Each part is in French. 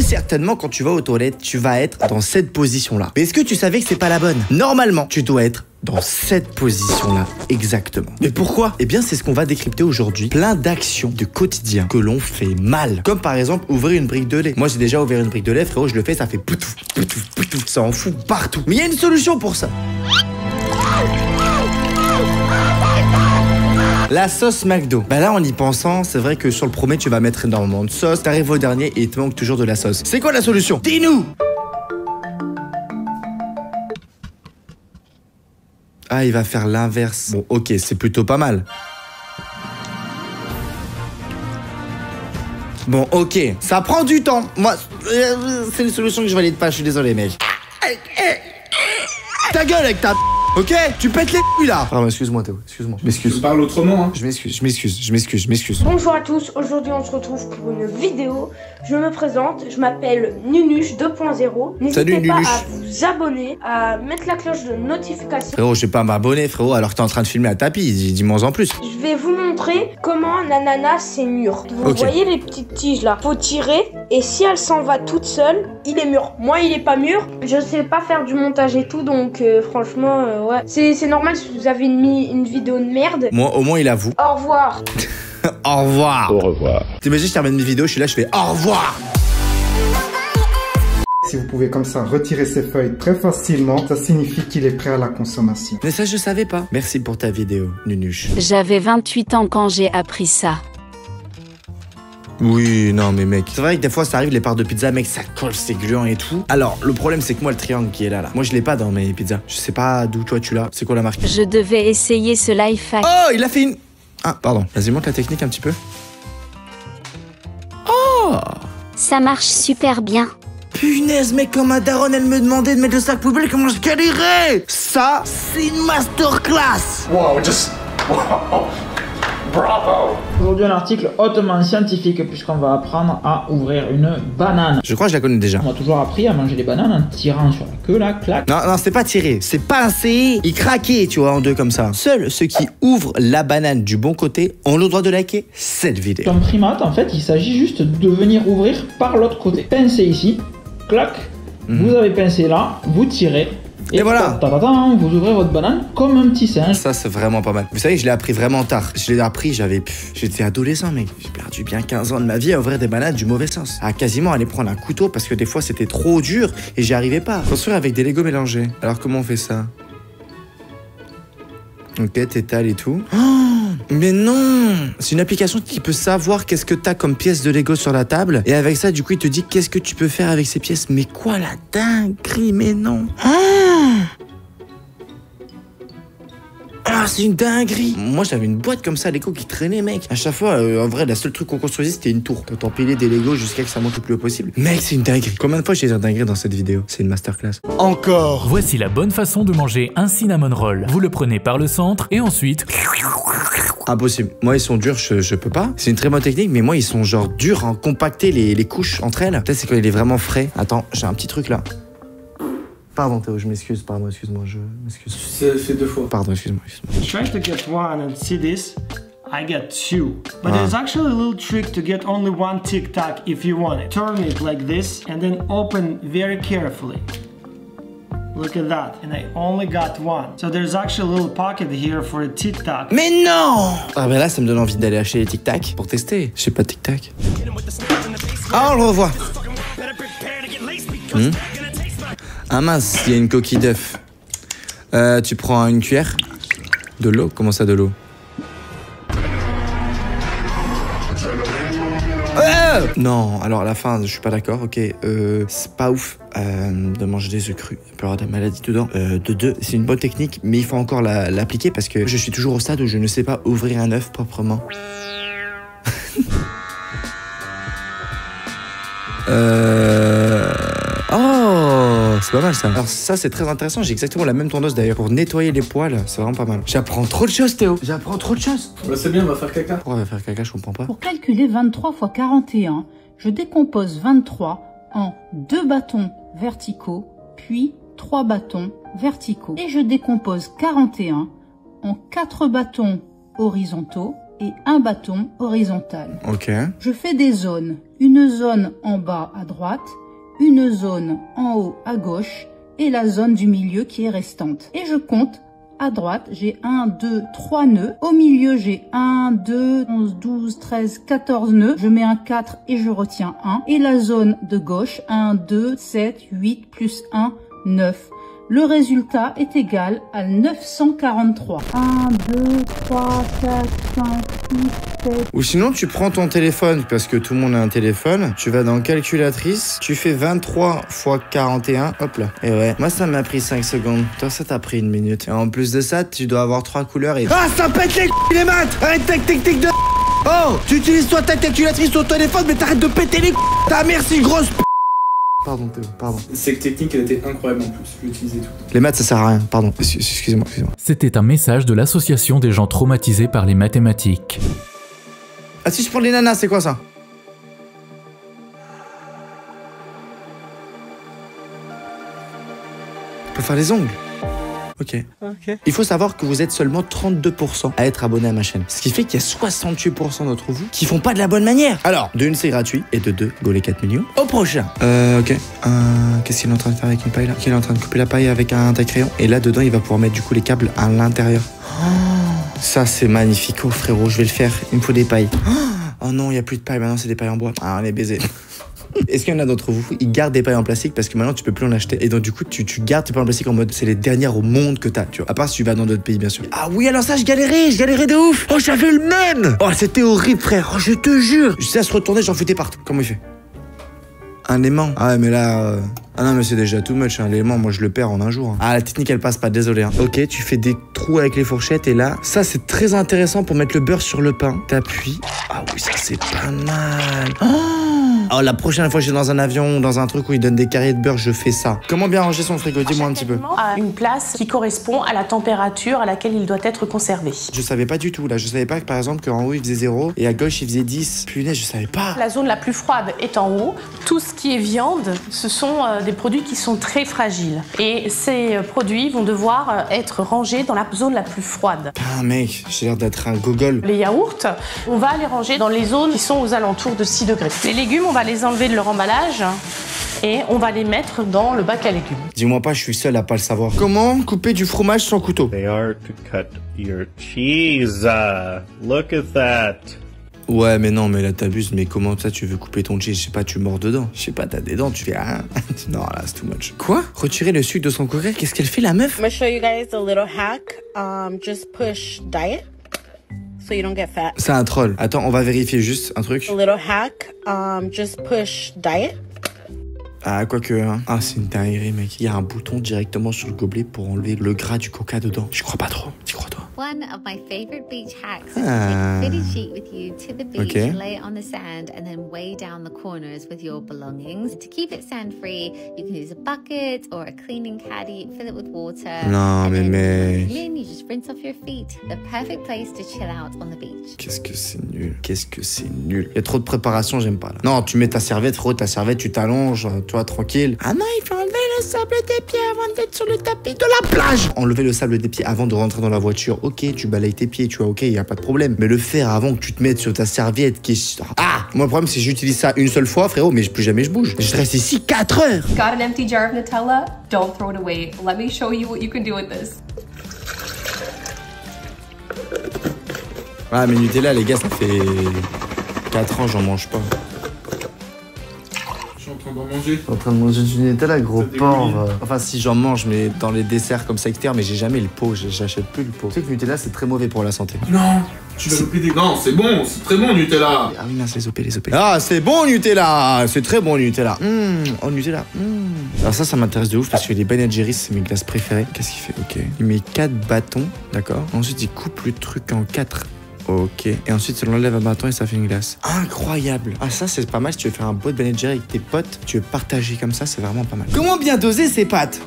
Certainement, quand tu vas aux toilettes, tu vas être dans cette position-là. Mais est-ce que tu savais que c'est pas la bonne? Normalement, tu dois être dans cette position-là, exactement. Mais pourquoi? Eh bien, c'est ce qu'on va décrypter aujourd'hui. Plein d'actions de quotidien que l'on fait mal. Comme par exemple, ouvrir une brique de lait. Moi, j'ai déjà ouvert une brique de lait, frérot, je le fais, ça fait poutouf, poutouf, poutouf. Ça en fout partout. Mais il y a une solution pour ça. La sauce McDo. Bah là, en y pensant, c'est vrai que sur le premier, tu vas mettre énormément de sauce. T'arrives au dernier et il te manque toujours de la sauce. C'est quoi la solution? Dis-nous Ah, il va faire l'inverse. Bon, ok, c'est plutôt pas mal. Bon, ok, ça prend du temps. Moi, euh, c'est une solution que je valide pas, je suis désolé, mec. Ta gueule avec ta Ok Tu pètes les couilles là Pardon, excuse-moi Théo, excuse-moi. Je m'excuse. Je parle autrement, hein. Je m'excuse, je m'excuse, je m'excuse, je m'excuse. Bonjour à tous, aujourd'hui on se retrouve pour une vidéo. Je me présente, je m'appelle Nunuche 2.0. N'hésitez pas Nunuche. à vous abonner, à mettre la cloche de notification. Frérot, je vais pas m'abonner, frérot, alors que t'es en train de filmer à tapis. Dis- Dis-moi en plus. Je vais vous montrer comment un ananas c'est mûr. Vous voyez les petites tiges là? Faut tirer et si elle s'en va toute seule, il est mûr. Moi il est pas mûr. Je sais pas faire du montage et tout donc euh, franchement euh, ouais. C'est c'est normal si vous avez mis une vidéo de merde. Moi, au moins, il avoue. Au revoir. Au revoir. Au revoir. T'imagines, je termine mes vidéos, je suis là, je fais au revoir. Si vous pouvez comme ça retirer ces feuilles très facilement, ça signifie qu'il est prêt à la consommation. Mais ça, je savais pas. Merci pour ta vidéo, Nunuche. J'avais 28 ans quand j'ai appris ça. Oui, non, mais mec. C'est vrai que des fois, ça arrive, les parts de pizza, mec, ça colle, c'est gluant et tout. Alors, le problème, c'est que moi, le triangle qui est là, là, moi, je l'ai pas dans mes pizzas. Je sais pas d'où toi tu l'as. C'est quoi la marque? Je devais essayer ce life hack. Oh, il a fait une. Ah, pardon. Vas-y, montre la technique un petit peu. Oh Ça marche super bien. Punaise, mec, comme ma daronne, elle me demandait de mettre le sac poubelle, comment je galérais Ça, c'est une masterclass Wow, just. Wow. Bravo. Aujourd'hui un article hautement scientifique puisqu'on va apprendre à ouvrir une banane. Je crois que je la connais déjà. On m'a toujours appris à manger les bananes en tirant sur la queue, là, clac. Non, non, c'est pas tiré, c'est pincé et craqué, tu vois, en deux comme ça. Seuls ceux qui ouvrent la banane du bon côté ont le droit de liker cette vidéo. Comme primate, en fait, il s'agit juste de venir ouvrir par l'autre côté. Pincez ici, clac, vous avez pincé là, vous tirez. Et voilà. ta- ta- ta, vous ouvrez votre banane comme un petit singe. Ça, c'est vraiment pas mal. Vous savez, je l'ai appris vraiment tard. Je l'ai appris, j'avais. J'étais adolescent, mec. J'ai perdu bien 15 ans de ma vie à ouvrir des bananes du mauvais sens. À quasiment aller prendre un couteau parce que des fois c'était trop dur et j'y arrivais pas. Construire avec des Lego mélangés. Alors, comment on fait ça? Ok, t'étales et tout. Oh, mais non C'est une application qui peut savoir qu'est-ce que t'as comme pièces de Lego sur la table. Et avec ça, du coup, il te dit qu'est-ce que tu peux faire avec ces pièces. Mais quoi la dinguerie? Mais non Ah Ah, c'est une dinguerie Moi, j'avais une boîte comme ça, Lego, qui traînait, mec. À chaque fois, euh, en vrai, la seule truc qu'on construisait, c'était une tour. Quand on pilait des Lego jusqu'à que ça monte le plus haut possible. Mec, c'est une dinguerie. Combien de fois j'ai dit dinguerie dans cette vidéo? C'est une masterclass. Encore Voici la bonne façon de manger un cinnamon roll. Vous le prenez par le centre et ensuite Impossible. Moi, ils sont durs, je, je peux pas. C'est une très bonne technique, mais moi, ils sont genre durs à compacter les, les couches entre elles. Peut-être c'est quand il est vraiment frais. Attends, j'ai un petit truc là. Pardon, Théo, je m'excuse. Pardon, excuse-moi, je m'excuse. C'est deux fois. Pardon, excuse-moi. excuse-moi. try to get one and see this I get two but Ah. there's actually a little trick to get only one tic tac if you want it turn it like this and then open very carefully look at that and I only got one so there's actually a little pocket here for a tic tac Mais non Ah ben là, ça me donne envie d'aller acheter les Tic Tac pour tester. Je sais pas Tic Tac. Ah, on le revoit. Hmm? Ah mince, il y a une coquille d'œuf. Euh, tu prends une cuillère De l'eau Comment ça, de l'eau? Euh non, alors à la fin, je suis pas d'accord, ok. Euh, c'est pas ouf euh, de manger des œufs crus. Il peut y avoir des maladies dedans. De deux, c'est une bonne technique, mais il faut encore la- l'appliquer parce que je suis toujours au stade où je ne sais pas ouvrir un œuf proprement. Oh, c'est pas mal ça. Alors ça, c'est très intéressant. J'ai exactement la même tondeuse d'ailleurs pour nettoyer les poils. C'est vraiment pas mal. J'apprends trop de choses, Théo. J'apprends trop de choses. Bah, c'est bien, on va faire caca. Pourquoi on va faire caca Je comprends pas. Pour calculer 23 x 41, je décompose 23 en deux bâtons verticaux, puis trois bâtons verticaux. Et je décompose 41 en quatre bâtons horizontaux, et un bâton horizontal. Ok. Je fais des zones. Une zone en bas à droite, une zone en haut à gauche et la zone du milieu qui est restante. Et je compte. À droite, j'ai 1, 2, 3 nœuds. Au milieu, j'ai 1, 2, 11, 12, 13, 14 nœuds. Je mets un 4 et je retiens 1. Et la zone de gauche, 1, 2, 7, 8, plus 1, 9. Le résultat est égal à 943. 1, 2, 3, 4, 5, 6, 7. Ou sinon, tu prends ton téléphone, parce que tout le monde a un téléphone, tu vas dans calculatrice, tu fais 23 x 41, hop là. Et ouais, moi ça m'a pris 5 secondes. Toi, ça t'a pris une minute. Et en plus de ça, tu dois avoir trois couleurs et... Ah, ça pète les les maths Arrête ta technique de... Oh Tu utilises toi ta calculatrice sur ton téléphone, mais t'arrêtes de péter les Ta merci, grosse p... Pardon, Théo, pardon. Cette technique, elle était incroyable en plus. Je l'utilisais tout. Les maths, ça sert à rien, pardon. Excuse- Excusez-moi, excusez-moi. C'était un message de l'association des gens traumatisés par les mathématiques. Ah si, je prends les nanas, c'est quoi ça? On peut faire les ongles? Ok. Il faut savoir que vous êtes seulement 32% à être abonné à ma chaîne. Ce qui fait qu'il y a 68% d'entre vous qui font pas de la bonne manière. Alors, de une, c'est gratuit. Et de deux, go les 4 millions. Au prochain. Euh, ok. Euh, Qu'est-ce qu'il est en train de faire avec une paille là? Il est en train de couper la paille avec un taille-crayon. Et là, dedans, il va pouvoir mettre du coup les câbles à l'intérieur. Oh, ça, c'est magnifique. Oh, frérot, je vais le faire. Il me faut des pailles. Oh non, il n'y a plus de paille. Maintenant, c'est des pailles en bois. Ah, on est baisé. Est-ce qu'il y en a d'entre vous Ils gardent des pailles en plastique parce que maintenant tu peux plus en acheter. Et donc du coup tu, tu gardes tes pailles en plastique en mode c'est les dernières au monde que t'as, tu vois. À part si tu vas dans d'autres pays bien sûr. Ah oui alors ça je galérais, je galérais de ouf. Oh j'avais le même. Oh c'était horrible frère, oh, je te jure. Je sais à se retourner j'en foutais partout. Comment il fait? Un aimant. Ah ouais mais là... euh, Ah non mais c'est déjà too much, hein. l'élément moi je le perds en un jour. hein. Ah la technique elle passe pas, désolé. hein. Ok tu fais des trous avec les fourchettes et là, ça c'est très intéressant pour mettre le beurre sur le pain. T'appuies. Ah oui ça c'est pas mal. Oh Oh, la prochaine fois que je suis dans un avion ou dans un truc où ils donnent des carrés de beurre, je fais ça. Comment bien ranger son frigo? Dis-moi un petit peu. à une place qui correspond à la température à laquelle il doit être conservé. Je savais pas du tout là. Je savais pas que par exemple qu'en haut il faisait 0 et à gauche il faisait 10. Punaise, je savais pas. La zone la plus froide est en haut. Tout ce qui est viande, ce sont euh, des produits qui sont très fragiles. Et ces euh, produits vont devoir euh, être rangés dans la zone la plus froide. Ah mec, j'ai l'air d'être un gogol. Les yaourts, on va les ranger dans les zones qui sont aux alentours de 6 degrés. Les légumes, on va les enlever de leur emballage et on va les mettre dans le bac à légumes. Dis-moi pas, je suis seul à pas le savoir. Comment couper du fromage sans couteau? They are to cut your cheese. Uh, look at that. Ouais, mais non, mais là t'abuses. Mais comment ça tu veux couper ton cheese? Je sais pas, tu mords dedans. Je sais pas, t'as des dents, tu fais ah. non, là c'est too much. Quoi? Retirer le sucre de son coca Qu'est-ce qu'elle fait la meuf? I'm gonna show you guys a little hack. Um, just push diet so you don't get fat. C'est un troll. Attends, on va vérifier juste un truc. A little hack. Um, just push diet. Ah, quoique, hein. Ah, c'est une dinguerie, mec. Il y a un bouton directement sur le gobelet pour enlever le gras du coca dedans. Je crois pas trop. Tu crois, toi One of my favorite beach hacks is Ah. to take a fitted sheet with you to the beach, Okay. lay it on the sand, and then weigh down the corners with your belongings. To keep it sand free, you can use a bucket or a cleaning caddy, fill it with water. Non, mais mec. Then you just rinse off your feet. The perfect place to chill out on the beach. Qu'est-ce que c'est nul. Qu'est-ce que c'est nul. Il y a trop de préparation, j'aime pas là. Non, tu mets ta serviette, frérot, ta serviette, tu t'allonges, euh, toi, tranquille. Ah non, il enlever le sable des pieds avant d'être sur le tapis de la plage. Enlever le sable des pieds avant de rentrer dans la voiture. Ok, tu balayes tes pieds, tu vois, ok, il y a pas de problème. Mais le faire avant que tu te mettes sur ta serviette qui est. Ah Moi, le problème, c'est que j'utilise ça une seule fois, frérot, mais plus jamais je bouge. Je reste ici 4 heures. Got an empty jar of Nutella? Don't throw it away. Let me show you what you can do with this. Ah, mais Nutella, les gars, ça fait 4 ans, j'en mange pas. En train d'en manger. en train de manger du Nutella, gros Ça dégouline. porc. Enfin, si j'en mange, mais dans les desserts comme ça, etc. Mais j'ai jamais le pot, j'ai- j'achète plus le pot. Tu sais que Nutella, c'est très mauvais pour la santé. Non Tu vas louper des gants, c'est bon, c'est très bon Nutella Ah oui, mince, les OP, les OP. Ah, c'est bon Nutella C'est très bon Nutella. Mmh, oh Nutella. mmh. Alors ça, ça m'intéresse de ouf parce que les Ben Jerry's, c'est mes glaces préférées. Qu'est-ce qu'il fait? Ok. Il met 4 bâtons, d'accord? Ensuite, il coupe le truc en 4. Ok. Et ensuite, il enlève un bâton et ça fait une glace. Incroyable. Ah, ça, c'est pas mal si tu veux faire un pot de Ben Jerry avec tes potes. Tu veux partager comme ça, c'est vraiment pas mal. Comment bien doser ces pâtes?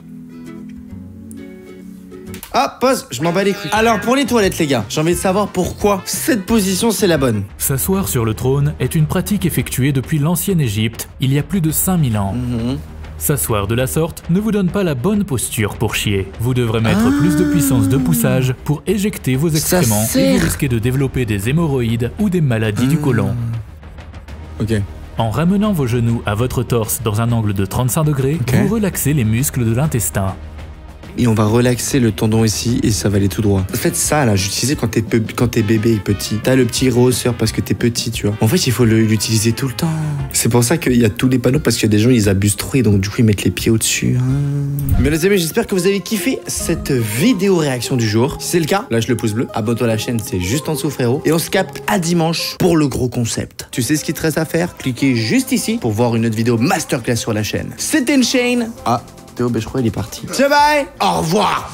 Ah, pause, je m'en bats les couilles. Alors, pour les toilettes, les gars, j'ai envie de savoir pourquoi cette position, c'est la bonne. S'asseoir sur le trône est une pratique effectuée depuis l'ancienne Égypte, il y a plus de 5000 ans. S'asseoir de la sorte ne vous donne pas la bonne posture pour chier. Vous devrez mettre plus de puissance de poussage pour éjecter vos excréments et vous risquez de développer des hémorroïdes ou des maladies du côlon. Ok. En ramenant vos genoux à votre torse dans un angle de 35 degrés, vous relaxez les muscles de l'intestin. Et on va relaxer le tendon ici et ça va aller tout droit. En fait, ça là, j'utilisais quand t'es quand t'es bébé et petit. T'as le petit rehausseur parce que t'es petit, tu vois. En fait, il faut l'utiliser tout le temps. C'est pour ça qu'il y a tous les panneaux parce qu'il y a des gens ils abusent trop et donc du coup ils mettent les pieds au-dessus. hein. Mais les amis, j'espère que vous avez kiffé cette vidéo réaction du jour. Si c'est le cas, lâche le pouce bleu, abonne-toi à la chaîne, c'est juste en dessous frérot. Et on se capte à dimanche pour le gros concept. Tu sais ce qu'il te reste à faire? Cliquez juste ici pour voir une autre vidéo masterclass sur la chaîne. C'était une chaîne. Ah, Ben, je crois qu'il est parti. Ciao bye Au revoir